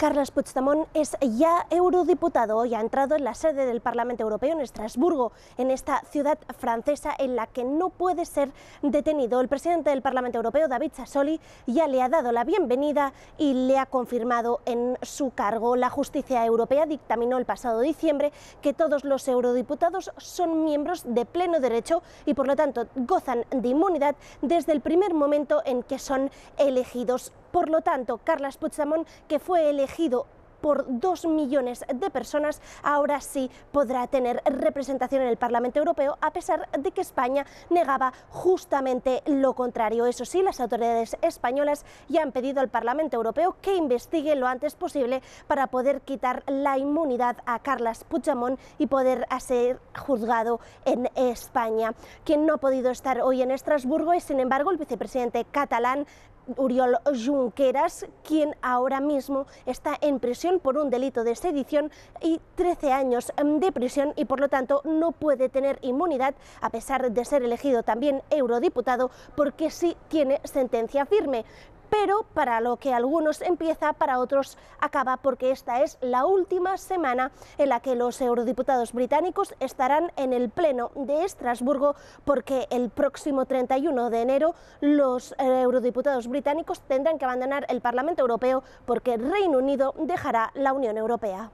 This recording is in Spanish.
Carles Puigdemont es ya eurodiputado y ha entrado en la sede del Parlamento Europeo en Estrasburgo, en esta ciudad francesa en la que no puede ser detenido. El presidente del Parlamento Europeo, David Sassoli, ya le ha dado la bienvenida y le ha confirmado en su cargo. La justicia europea dictaminó el pasado diciembre que todos los eurodiputados son miembros de pleno derecho y por lo tanto gozan de inmunidad desde el primer momento en que son elegidos. Por lo tanto, Carles Puigdemont, que fue elegido por dos millones de personas, ahora sí podrá tener representación en el Parlamento Europeo, a pesar de que España negaba justamente lo contrario. Eso sí, las autoridades españolas ya han pedido al Parlamento Europeo que investigue lo antes posible para poder quitar la inmunidad a Carles Puigdemont y poder ser juzgado en España. Quien no ha podido estar hoy en Estrasburgo es, sin embargo, el vicepresidente catalán Uriol Junqueras, quien ahora mismo está en prisión por un delito de sedición y 13 años de prisión y por lo tanto no puede tener inmunidad a pesar de ser elegido también eurodiputado porque sí tiene sentencia firme pero para lo que algunos empieza, para otros acaba, porque esta es la última semana en la que los eurodiputados británicos estarán en el Pleno de Estrasburgo, porque el próximo 31 de enero los eh, eurodiputados británicos tendrán que abandonar el Parlamento Europeo porque Reino Unido dejará la Unión Europea.